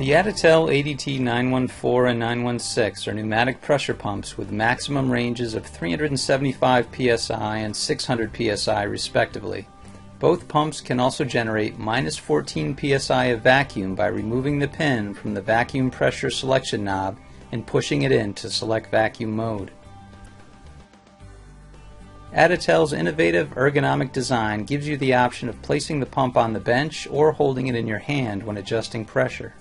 The Additel ADT 914 and 916 are pneumatic pressure pumps with maximum ranges of 375 psi and 600 psi respectively. Both pumps can also generate minus 14 psi of vacuum by removing the pin from the vacuum pressure selection knob and pushing it in to select vacuum mode. Additel's innovative ergonomic design gives you the option of placing the pump on the bench or holding it in your hand when adjusting pressure.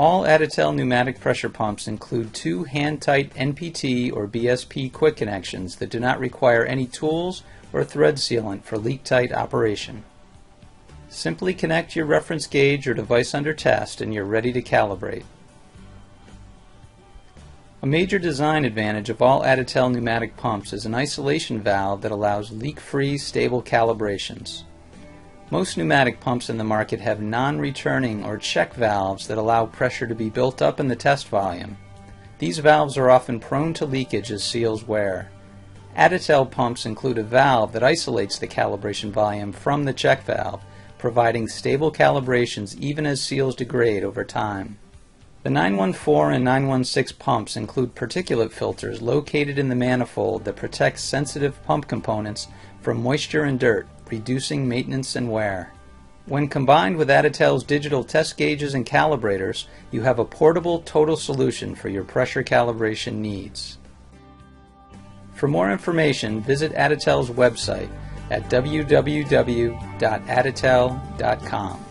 All Additel pneumatic pressure pumps include two hand-tight NPT or BSP quick connections that do not require any tools or thread sealant for leak-tight operation. Simply connect your reference gauge or device under test and you're ready to calibrate. A major design advantage of all Additel pneumatic pumps is an isolation valve that allows leak-free, stable calibrations. Most pneumatic pumps in the market have non-returning or check valves that allow pressure to be built up in the test volume. These valves are often prone to leakage as seals wear. Additel pumps include a valve that isolates the calibration volume from the check valve, providing stable calibrations even as seals degrade over time. The 914 and 916 pumps include particulate filters located in the manifold that protect sensitive pump components from moisture and dirt, reducing maintenance and wear. When combined with Additel's digital test gauges and calibrators, you have a portable total solution for your pressure calibration needs. For more information, visit Additel's website at www.additel.com.